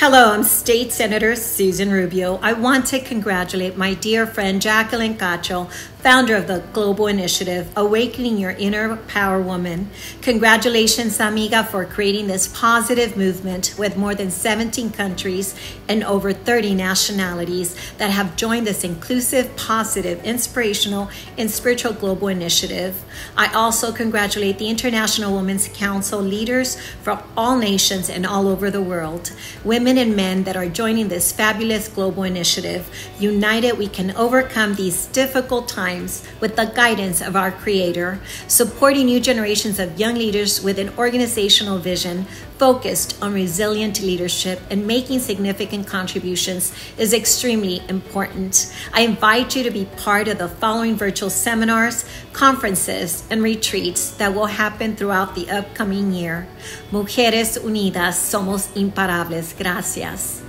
Hello, I'm State Senator Susan Rubio. I want to congratulate my dear friend Jackeline Cacho, founder of the Global Initiative, Awakening Your Inner Power Woman. Congratulations, amiga, for creating this positive movement with more than 17 countries and over 30 nationalities that have joined this inclusive, positive, inspirational, and spiritual global initiative. I also congratulate the International Women's Council leaders from all nations and all over the world. Women women and men that are joining this fabulous global initiative. United, we can overcome these difficult times with the guidance of our Creator, supporting new generations of young leaders with an organizational vision focused on resilient leadership and making significant contributions is extremely important. I invite you to be part of the following virtual seminars, conferences, and retreats that will happen throughout the upcoming year. Mujeres Unidas Somos Imparables. Gracias.